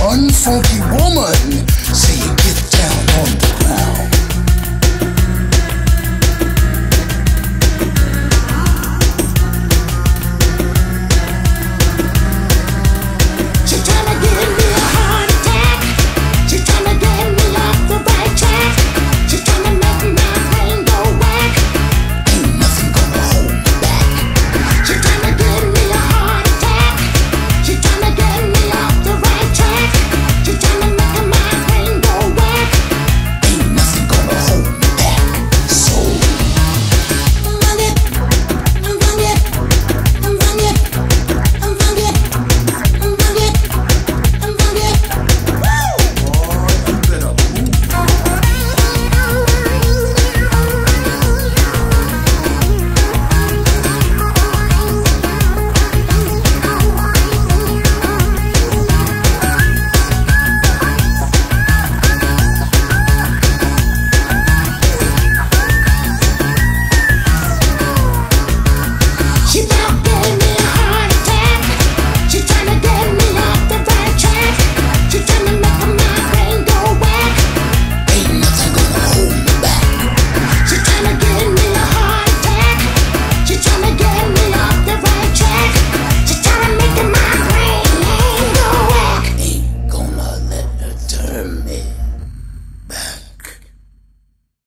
unfunky woman.